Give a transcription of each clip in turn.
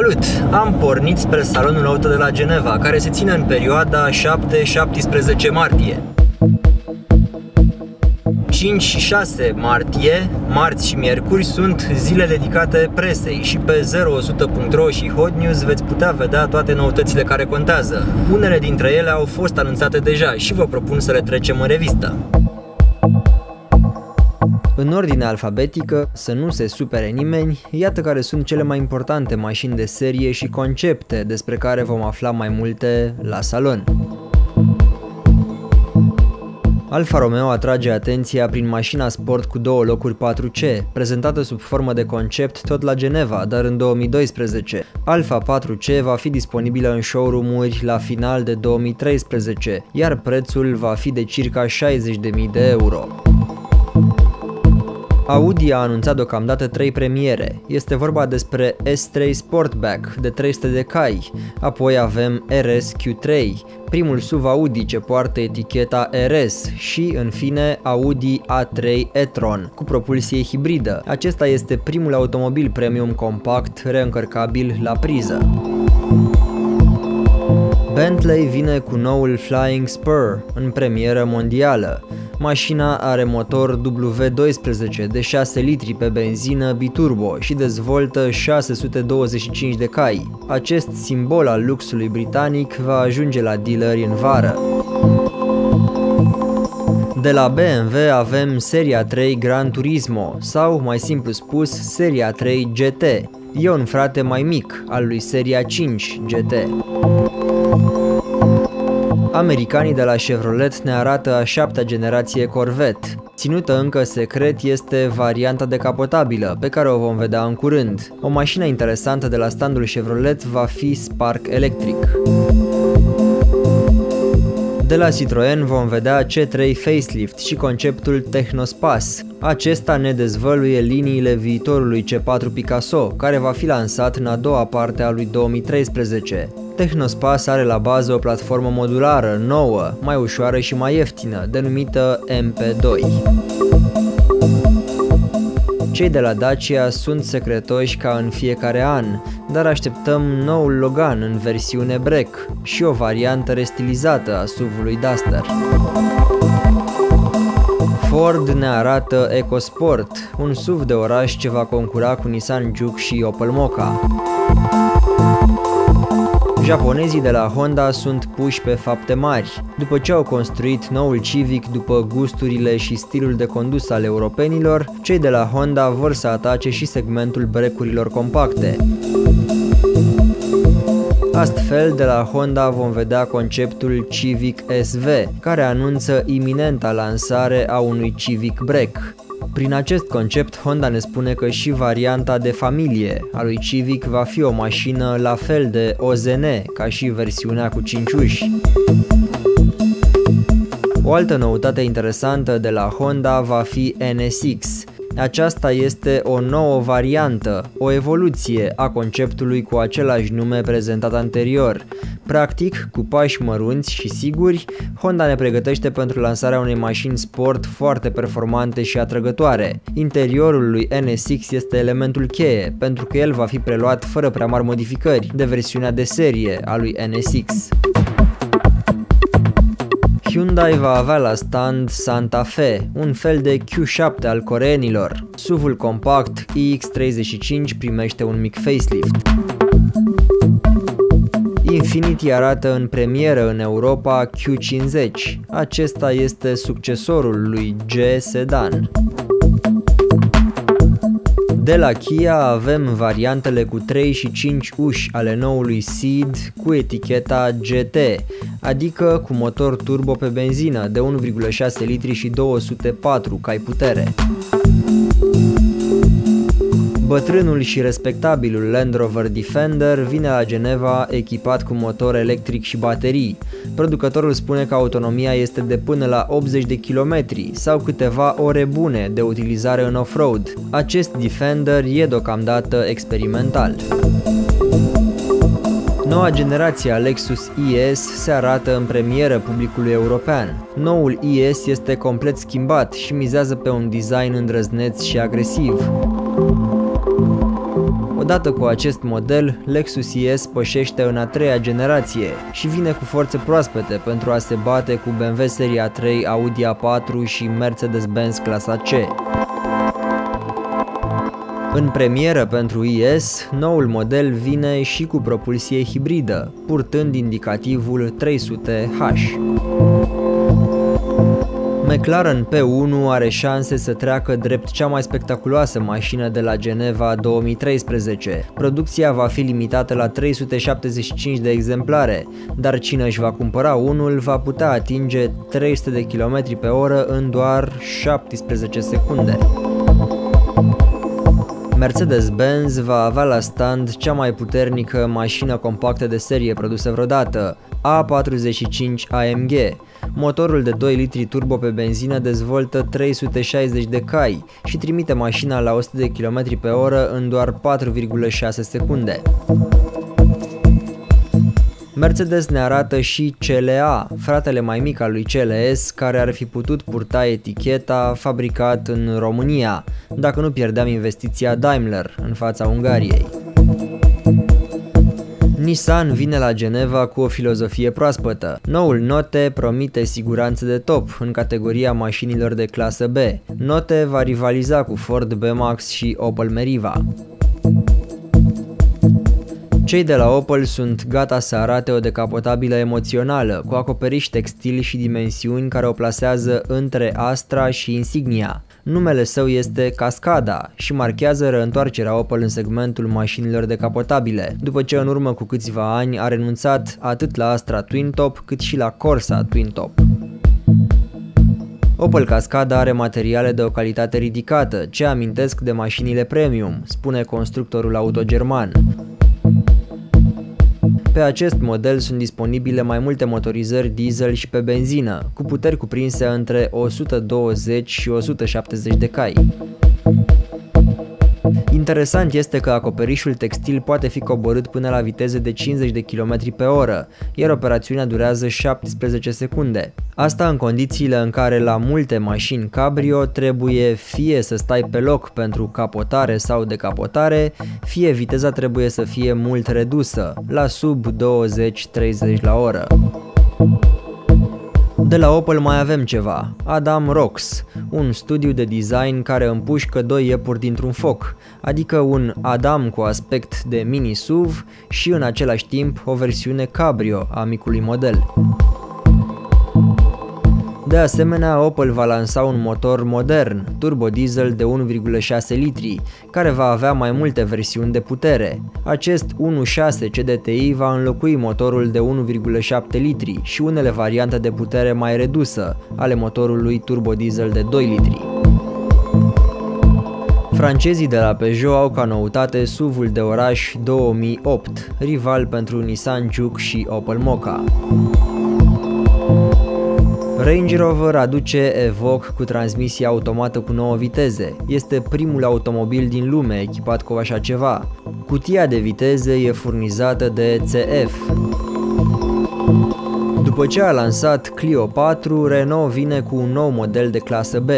Salut! Am pornit spre salonul auto de la Geneva, care se ține în perioada 7-17 martie. 5 și 6 martie, marți și miercuri, sunt zile dedicate presei și pe 0100.ro și Hot News veți putea vedea toate noutățile care contează. Unele dintre ele au fost anunțate deja și vă propun să le trecem în revistă. În ordine alfabetică, să nu se supere nimeni, iată care sunt cele mai importante mașini de serie și concepte despre care vom afla mai multe la salon. Alfa Romeo atrage atenția prin mașina sport cu două locuri 4C, prezentată sub formă de concept tot la Geneva, dar în 2012. Alfa 4C va fi disponibilă în showroom-uri la final de 2013, iar prețul va fi de circa 60.000 de euro. Audi a anunțat deocamdată trei premiere. Este vorba despre S3 Sportback de 300 de cai, apoi avem RS Q3, primul SUV Audi ce poartă eticheta RS și, în fine, Audi A3 e-tron cu propulsie hibridă. Acesta este primul automobil premium compact reîncărcabil la priză. Bentley vine cu noul Flying Spur în premieră mondială. Mașina are motor W12 de 6 litri pe benzină biturbo și dezvoltă 625 de cai. Acest simbol al luxului britanic va ajunge la dealeri în vară. De la BMW avem seria 3 Gran Turismo sau, mai simplu spus, seria 3 GT. E un frate mai mic al lui seria 5 GT. Americanii de la Chevrolet ne arată a șaptea generație Corvette. Ținută încă secret este varianta decapotabilă, pe care o vom vedea în curând. O mașină interesantă de la standul Chevrolet va fi Spark Electric. De la Citroën vom vedea C3 Facelift și conceptul Technospas. Acesta ne dezvăluie liniile viitorului C4 Picasso, care va fi lansat în a doua parte a lui 2013. Technospas are la bază o platformă modulară, nouă, mai ușoară și mai ieftină, denumită MP2. Cei de la Dacia sunt secretoși ca în fiecare an, dar așteptăm noul Logan în versiune break și o variantă restilizată a SUV-ului Duster. Ford ne arată EcoSport, un SUV de oraș ce va concura cu Nissan Juke și Opel Mokka. Japonezii de la Honda sunt puși pe fapte mari. După ce au construit noul Civic după gusturile și stilul de condus al europenilor, cei de la Honda vor să atace și segmentul brecurilor compacte. Astfel, de la Honda vom vedea conceptul Civic SV, care anunță iminenta lansare a unui Civic Break. Prin acest concept, Honda ne spune că și varianta de familie a lui Civic va fi o mașină la fel de OZN ca și versiunea cu 5 uși. O altă noutate interesantă de la Honda va fi NSX, aceasta este o nouă variantă, o evoluție a conceptului cu același nume prezentat anterior. Practic, cu pași mărunți și siguri, Honda ne pregătește pentru lansarea unei mașini sport foarte performante și atrăgătoare. Interiorul lui NSX este elementul cheie, pentru că el va fi preluat fără prea mari modificări de versiunea de serie a lui NSX. Hyundai va avea la stand Santa Fe, un fel de Q7 al coreenilor. SUV-ul compact iX35 primește un mic facelift. Infiniti arată în premieră în Europa Q50. Acesta este succesorul lui G Sedan. De la Kia avem variantele cu 3 și 5 uși ale noului Ceed cu eticheta GT, adică cu motor turbo pe benzină de 1,6 litri și 204 cai putere. Bătrânul și respectabilul Land Rover Defender vine la Geneva echipat cu motor electric și baterii. Producătorul spune că autonomia este de până la 80 de km sau câteva ore bune de utilizare în off-road. Acest Defender e deocamdată experimental. Noua generație a Lexus IS se arată în premieră publicului european. Noul IS este complet schimbat și mizează pe un design îndrăzneț și agresiv. Odată cu acest model, Lexus IS pășește în a treia generație și vine cu forțe proaspete pentru a se bate cu BMW Seria 3, Audi A4 și Mercedes-Benz clasa C. În premieră pentru IS, noul model vine și cu propulsie hibridă, purtând indicativul 300H. McLaren P1 are șanse să treacă drept cea mai spectaculoasă mașină de la Geneva 2013. Producția va fi limitată la 375 de exemplare, dar cine își va cumpăra unul va putea atinge 300 de km pe oră în doar 17 secunde. Mercedes-Benz va avea la stand cea mai puternică mașină compactă de serie produsă vreodată, A45 AMG. Motorul de 2 litri turbo pe benzină dezvoltă 360 de cai și trimite mașina la 100 de km pe oră în doar 4,6 secunde. Mercedes ne arată și CLA, fratele mai mic al lui CLS, care ar fi putut purta eticheta fabricat în România, dacă nu pierdeam investiția Daimler în fața Ungariei. Nissan vine la Geneva cu o filozofie proaspătă. Noul Note promite siguranță de top în categoria mașinilor de clasă B. Note va rivaliza cu Ford B-Max și Opel Meriva. Cei de la Opel sunt gata să arate o decapotabilă emoțională, cu acoperiș textil și dimensiuni care o plasează între Astra și Insignia. Numele său este Cascada și marchează reîntoarcerea Opel în segmentul mașinilor decapotabile, după ce în urmă cu câțiva ani a renunțat atât la Astra Twin Top cât și la Corsa Twin Top. Opel Cascada are materiale de o calitate ridicată, ce amintesc de mașinile premium, spune constructorul auto german. Pe acest model sunt disponibile mai multe motorizări diesel și pe benzină, cu puteri cuprinse între 120 și 170 de cai. Interesant este că acoperișul textil poate fi coborât până la viteze de 50 de km pe oră, iar operațiunea durează 17 secunde. Asta în condițiile în care la multe mașini cabrio trebuie fie să stai pe loc pentru capotare sau decapotare, fie viteza trebuie să fie mult redusă, la sub 20-30 la oră. De la Opel mai avem ceva, Adam Rocks, un studiu de design care împușcă doi iepuri dintr-un foc, adică un Adam cu aspect de mini SUV și în același timp o versiune cabrio a micului model. De asemenea, Opel va lansa un motor modern, turbo-diesel de 1,6 litri, care va avea mai multe versiuni de putere. Acest 1.6 CDTI va înlocui motorul de 1,7 litri și unele variante de putere mai redusă ale motorului turbo-diesel de 2 litri. Francezii de la Peugeot au ca noutate SUV-ul de oraș 2008, rival pentru Nissan Juke și Opel Mokka. Range Rover aduce Evoque cu transmisie automată cu 9 viteze. Este primul automobil din lume echipat cu așa ceva. Cutia de viteze e furnizată de CF. După ce a lansat Clio 4, Renault vine cu un nou model de clasă B,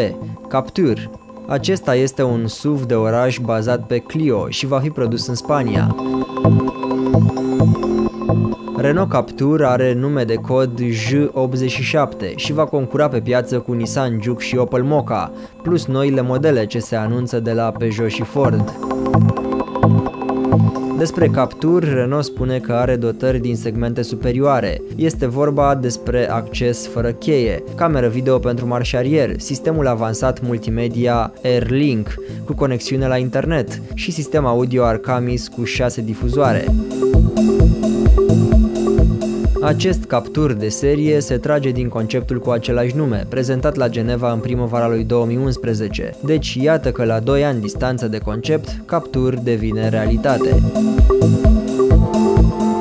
Captur. Acesta este un SUV de oraș bazat pe Clio și va fi produs în Spania. Renault Captur are nume de cod J87 și va concura pe piață cu Nissan Juke și Opel Mokka, plus noile modele ce se anunță de la Peugeot și Ford. Despre Captur, Renault spune că are dotări din segmente superioare. Este vorba despre acces fără cheie, cameră video pentru marșarier, sistemul avansat multimedia AirLink cu conexiune la internet și sistem audio Arcamis cu 6 difuzoare. Acest captur de serie se trage din conceptul cu același nume, prezentat la Geneva în primăvara lui 2011. Deci iată că la 2 ani distanță de concept, captur devine realitate.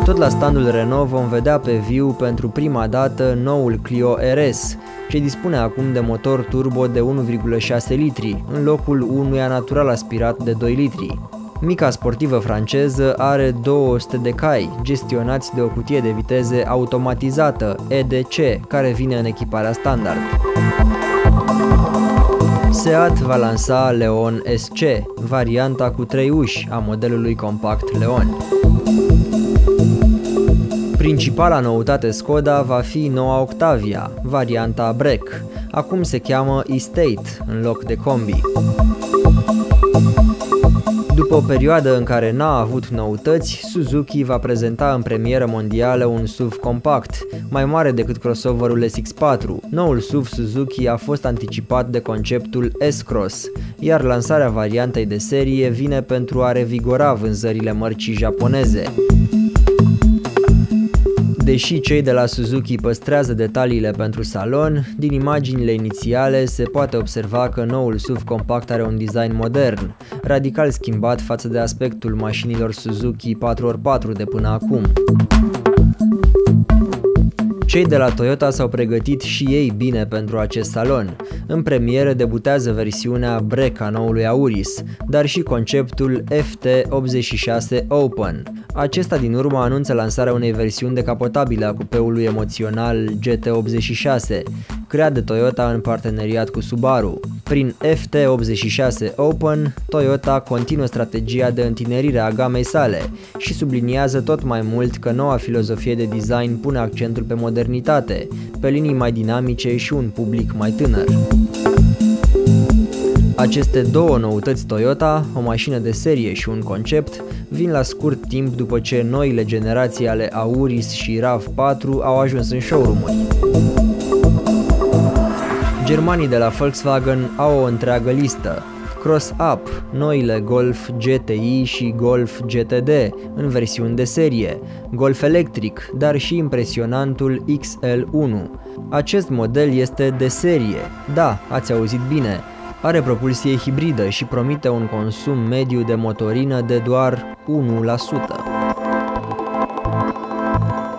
Tot la standul Renault vom vedea pe viu pentru prima dată noul Clio RS, ce dispune acum de motor turbo de 1,6 litri, în locul unuia natural aspirat de 2 litri. Mica sportivă franceză are 200 de cai, gestionați de o cutie de viteze automatizată, EDC, care vine în echiparea standard. Seat va lansa Leon SC, varianta cu trei uși a modelului compact Leon. Principala noutate Skoda va fi noua Octavia, varianta Break. Acum se cheamă Estate în loc de combi. După o perioadă în care n-a avut noutăți, Suzuki va prezenta în premieră mondială un SUV compact, mai mare decât crossoverul SX4. Noul SUV Suzuki a fost anticipat de conceptul S-Cross, iar lansarea variantei de serie vine pentru a revigora vânzările mărcii japoneze. Deși cei de la Suzuki păstrează detaliile pentru salon, din imaginile inițiale se poate observa că noul SUV compact are un design modern, radical schimbat față de aspectul mașinilor Suzuki 4x4 de până acum. Cei de la Toyota s-au pregătit și ei bine pentru acest salon. În premieră debutează versiunea Break a noului Auris, dar și conceptul FT86 Open. Acesta din urmă anunță lansarea unei versiuni decapotabile a cupeului emoțional GT86, creat de Toyota în parteneriat cu Subaru. Prin FT86 Open, Toyota continuă strategia de întinerire a gamei sale și subliniază tot mai mult că noua filozofie de design pune accentul pe modernitate, pe linii mai dinamice și un public mai tânăr. Aceste două noutăți Toyota, o mașină de serie și un concept, vin la scurt timp după ce noile generații ale Auris și RAV4 au ajuns în showroom-uri. Germanii de la Volkswagen au o întreagă listă. Cross-Up, noile Golf GTI și Golf GTD în versiuni de serie, Golf electric, dar și impresionantul XL1. Acest model este de serie, da, ați auzit bine, are propulsie hibridă și promite un consum mediu de motorină de doar 1%.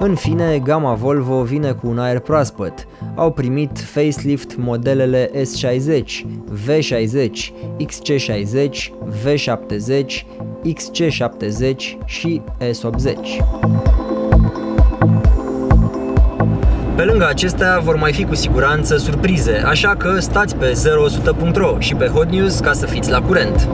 În fine, gama Volvo vine cu un aer proaspăt. Au primit facelift modelele S60, V60, XC60, V70, XC70 și S80. Pe lângă acestea vor mai fi cu siguranță surprize, așa că stați pe 0100.ro și pe Hot News ca să fiți la curent.